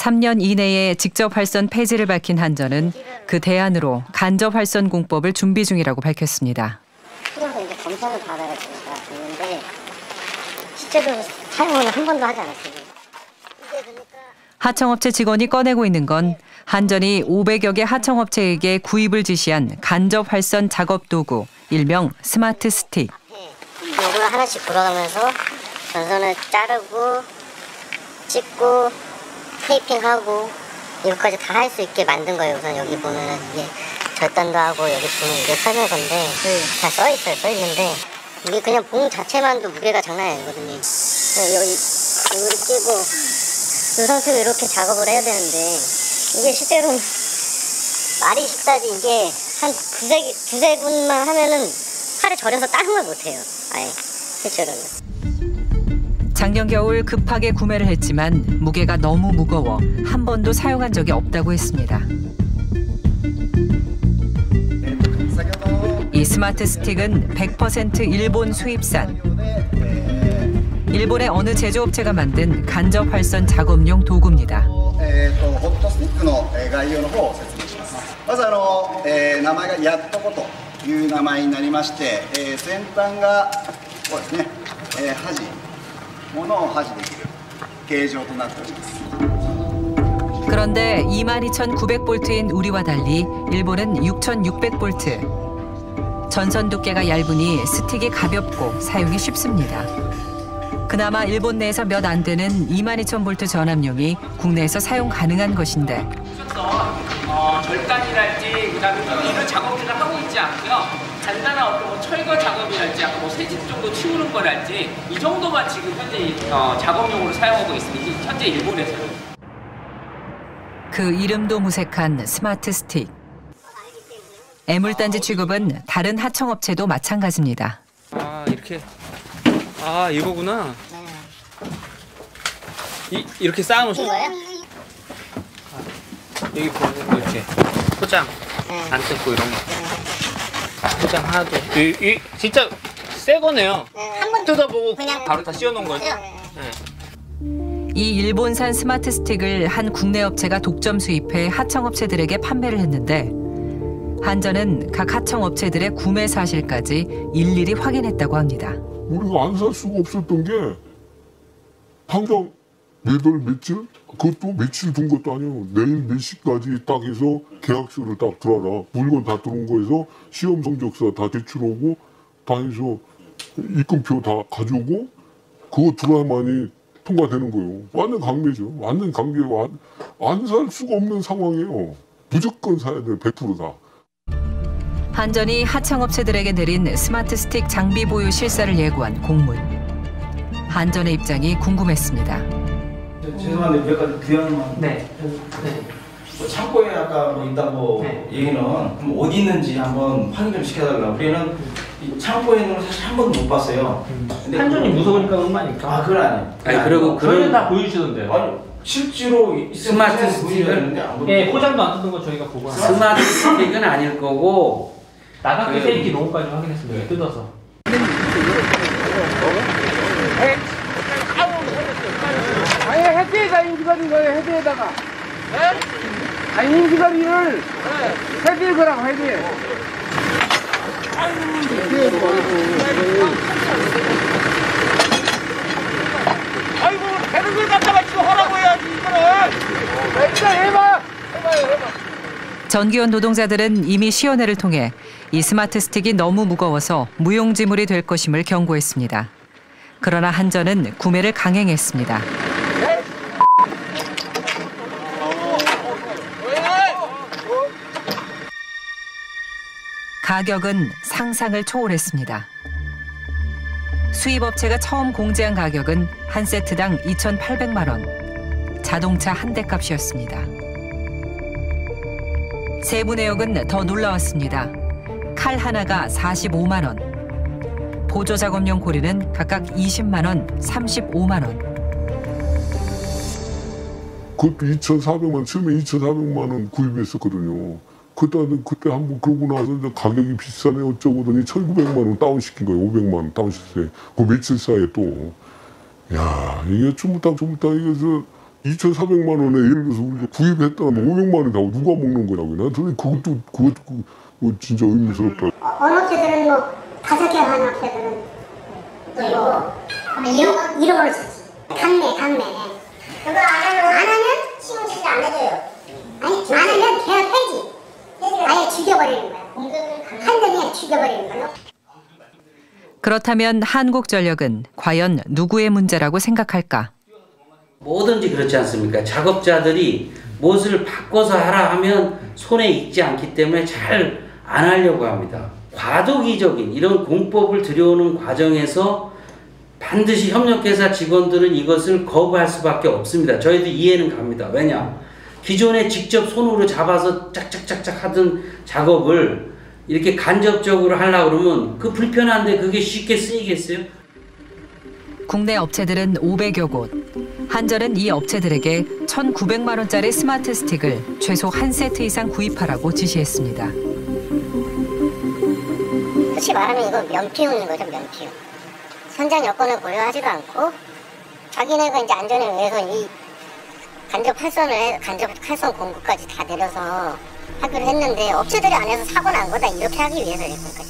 3년 이내에 직접 활선 폐지를 밝힌 한전은 그 대안으로 간접 활선 공법을 준비 중이라고 밝혔습니다. 필요해서 이제 검사를 받아야 되는데 실제로 사용은 한 번도 하지 않았습니다. 하청업체 직원이 꺼내고 있는 건 한전이 500여 개 하청업체에게 구입을 지시한 간접 활선 작업 도구, 일명 스마트 스틱. 요걸 하나씩 돌아가면서 전선을 자르고 찍고 테이핑하고 이것까지 다 할 수 있게 만든 거예요. 우선 여기 보면은 이게 절단도 하고 여기 보면 이게 설명 건데 다 써 있어요. 써 있는데 이게 그냥 봉 자체만도 무게가 장난이 아니거든요. 여기 이거를 끼고 이 상태로 이렇게 작업을 해야 되는데 이게 실제로 말이 쉽다지 이게 한 두세 두세 분만 하면은 팔을 절여서 다른 걸 못해요. 아예 실제로는. 작년 겨울 급하게 구매를 했지만 무게가 너무 무거워 한 번도 사용한 적이 없다고 했습니다. 이 스마트 스틱은 100% 일본 수입산. 일본의 어느 제조업체가 만든 간접 활선 작업용 도구입니다. えー、とホットスティックのえー概要の方を説明しますまずあの、えー名前がやっとこという名前になりまして、えー先端がこうですね、えー端 物を端できる形状となっております 그런데 22,900볼트인 우리와 달리 일본은 6,600볼트. 전선 두께가 얇으니 스틱이 가볍고 사용이 쉽습니다. 그나마 일본 내에서 몇 안 되는 22,000볼트 전압용이 국내에서 사용 가능한 것인데 어, 절단이랄지 그다음에 이런 작업들을 하고 있지 않고요. 간단한 어떤 뭐 철거 작업이랄지 아까 뭐 새집 정도 치우는 거랄지 이 정도만 지금 현재 어, 작업용으로 사용하고 있습니다. 현재 일본에서는. 그 이름도 무색한 스마트 스틱. 애물단지 취급은 다른 하청업체도 마찬가지입니다. 아 이렇게 아 이거구나. 이 이렇게 쌓아놓으신 이거요? 여기 보면 이렇게 포장 안 뜯고 이런 거 포장 하나도 이, 이 진짜 새 거네요. 한 번 뜯어보고 그냥- 바로 다 씌워놓은 거죠? 네. 이 일본산 스마트 스틱을 한 국내 업체가 독점 수입해 하청업체들에게 판매를 했는데 한전은 각 하청업체들의 구매 사실까지 일일이 확인했다고 합니다. 우리가 안 살 수가 없었던 게 당장 몇월 며칠? 그것도 며칠 둔 것도 아니고 내일 몇 시까지 딱 해서 계약서를 딱 들어라. 물건 다 들어온 거에서 시험 성적서 다 제출하고 다 해서 입금표 다 가져오고 그거 들어야만이 통과되는 거예요. 완전 강매죠. 완전 강매. 안살 수가 없는 상황이에요. 무조건 사야 돼요 100%다. 한전이 하청업체들에게 내린 스마트 스틱 장비 보유 실사를 예고한 공문. 한전의 입장이 궁금했습니다. 죄송한데 몇 가지 부연만 네. 뭐 창고에 아까 뭐 있다고 네. 얘기는 그럼 어디 있는지 한번 확인 좀 시켜달라고 우리는 이 창고에 있는 걸 사실 한 번도 못 봤어요 근데 한전이 그- 무서우니까 그런 거 아닐까? 아 그건 아니에요 아니, 그리고 그- 저희는 다 보여주시던데요. 아니 실제로 스마트 스틱을? 예, 포장도 안 뜯은 거 저희가 보고 왔어요. 스마트 스틱은 아닐 거고 나가게 그- 세이키 농까지 확인했습니다. 뜯어서. 아예 헤드에다 인지거린 거예요 헤드에다가 네? 아니 인지거리를 헤드에 거라고 헤드에 아이고 되는 걸 갖다가 지금 하라고 해야지 이거는 일단 해봐 해봐요 해봐 전기원 노동자들은 이미 시연회를 통해 이 스마트 스틱이 너무 무거워서 무용지물이 될 것임을 경고했습니다. 그러나 한전은 구매를 강행했습니다. 가격은 상상을 초월했습니다. 수입업체가 처음 공지한 가격은 한 세트당 2,800만 원. 자동차 한 대 값이었습니다. 세부 내역은 더 놀라웠습니다. 칼 하나가 45만 원. 보조 작업용 고리는 각각 20만 원, 35만 원. 그것도 2,400만, 처음에 2,400만 원 구입했었거든요. 그때, 그때 한 번 그러고 나서 이제 가격이 비싸네 어쩌고 더니 1,900만 원 다운시킨 거예요. 500만 원 다운시켰어요. 그 며칠 사이에 또. 야, 이게 쭈무딱 쭈무딱 이게 저 2,400만 원에 예를 들어서 우리가 구입했다면 500만 원이 나오고 누가 먹는 거냐고. 난 도대체 그것도 그것도 그, 뭐 진짜 의미스럽다. 어느 업체들은 뭐 다섯 개 하는 업체들은 또 있고 이런 이런 걸 쓰지 강매 강매 그거 안 하면 안 하면 신용 진짜 안 해줘요 아니 안 하면 계약 해지 아예 죽여버리는 거야 한 점에 죽여버리는 걸로 그렇다면 한국전력은 과연 누구의 문제라고 생각할까? 뭐든지 그렇지 않습니까? 작업자들이 무엇을 바꿔서 하라 하면 손에 익지 않기 때문에 잘 안 하려고 합니다. 과도기적인 이런 공법을 들여오는 과정에서 반드시 협력회사 직원들은 이것을 거부할 수밖에 없습니다. 저희도 이해는 갑니다. 왜냐? 기존에 직접 손으로 잡아서 짝짝짝짝 하던 작업을 이렇게 간접적으로 하려고 그러면 그 불편한데 그게 쉽게 쓰이겠어요? 국내 업체들은 500여 곳. 한전은 이 업체들에게 1,900만 원짜리 스마트 스틱을 최소 한 세트 이상 구입하라고 지시했습니다. 솔직히 말하면 이거 면피우는 거죠 면피우 현장 여건을 고려하지도 않고 자기네가 이제 안전을 위해서 이 간접 활선을 해, 간접 활선 공구까지 다 내려서 하기로 했는데 업체들이 안 해서 사고 난 거다. 이렇게 하기 위해서 실제로